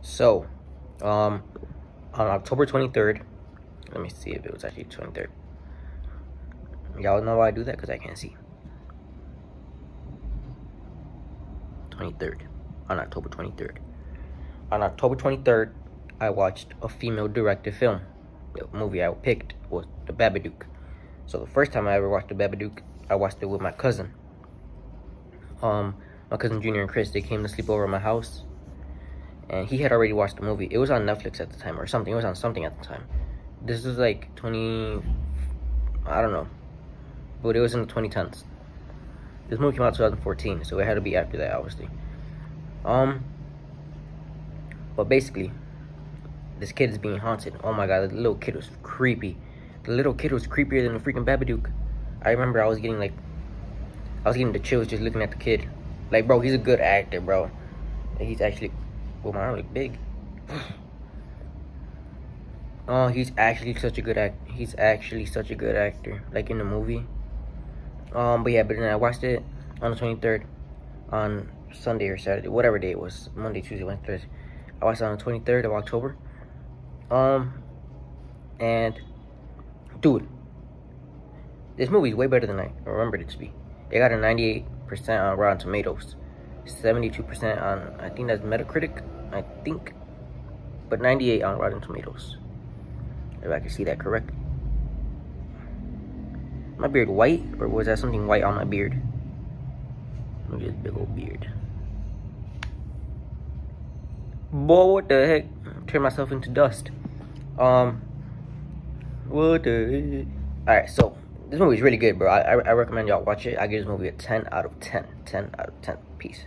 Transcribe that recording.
So, um, on October 23rd, let me see if it was actually 23rd. Y'all know why I do that? Because I can't see. 23rd. On October 23rd. On October 23rd, I watched a female directed film. The movie I picked was The Babadook. So the first time I ever watched The Babadook, I watched it with my cousin. Um, my cousin Junior and Chris, they came to sleep over at my house. And he had already watched the movie. It was on Netflix at the time or something. It was on something at the time. This was like 20... I don't know. But it was in the 2010s. This movie came out 2014, so it had to be after that, obviously. Um, but basically, this kid is being haunted. Oh my god, the little kid was creepy. The little kid was creepier than the freaking Babadook. I remember I was getting like, I was getting the chills just looking at the kid. Like, bro, he's a good actor, bro. He's actually, well, my arm look big. oh, he's actually such a good act. He's actually such a good actor. Like in the movie. Um, but yeah, but then I watched it on the 23rd, on Sunday or Saturday, whatever day it was, Monday, Tuesday, Wednesday, Thursday. I watched it on the 23rd of October. Um, and dude, this movie is way better than I remembered it to be. It got a 98% on Rotten Tomatoes, 72% on, I think that's Metacritic, I think, but 98 on Rotten Tomatoes. If I can see that correctly. My beard white, or was that something white on my beard? Look at this big old beard. Boy, what the heck? Turn myself into dust. Um, what the? All right, so this movie is really good, bro. I, I, I recommend y'all watch it. I give this movie a 10 out of 10. 10 out of 10. Peace.